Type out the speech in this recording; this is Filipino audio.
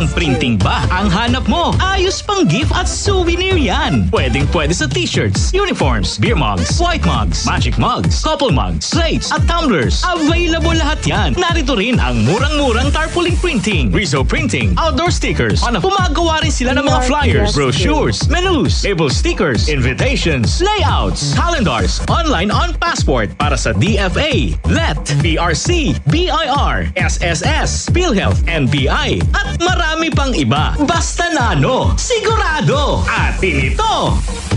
Magandang printing ba ang hanap mo? Ayos pang gift at souvenir yan. Pwedeng pwede sa t-shirts, uniforms, beer mugs, white mugs, magic mugs, couple mugs, plates at tumblers. Available lahat yan. Narito rin ang murang-murang tarpaulin printing, Rizzo printing, outdoor stickers. Ano, gumagawa rin sila ng mga flyers, brochures, menus, label stickers, invitations, layouts, calendars, online on passport para sa DFA, LET, BRC, BIR, SSS, PhilHealth, NBI, at pang iba. Basta nano, sigurado! At pinito!